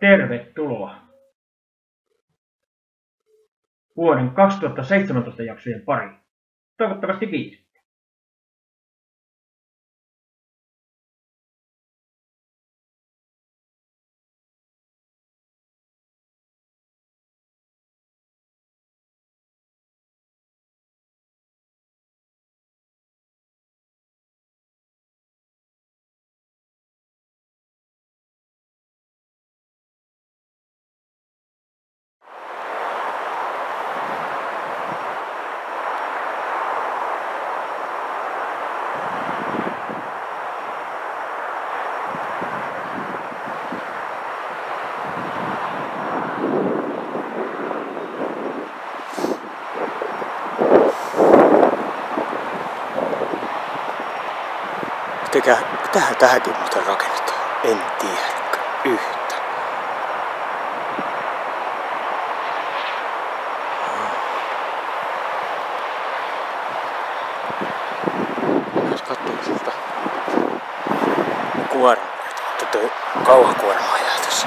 Tervetuloa vuoden 2017 jaksojen pariin. Toivottavasti viisi. Mitäkään, mitähän tähänkin muuten rakennetaan? En tiedä yhtä. Jos katsoo siltä kuorma, tuota kauhakuorma ajaa tässä.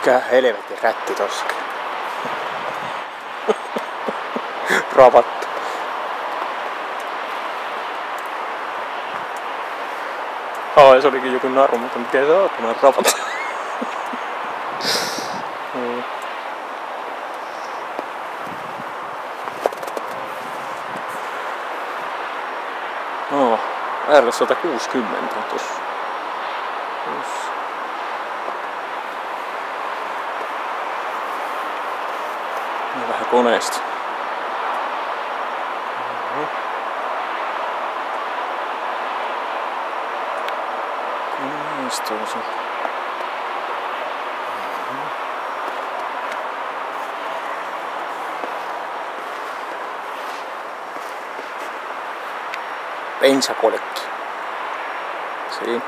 Mikä helvetin rätti tossa. Ravattu. Ai, se olikin joku naru, mutta miten se on tämä ravattu? Mm. No, R160 on tossa. koneest. koneest tuossa. pensakolekki. Siin.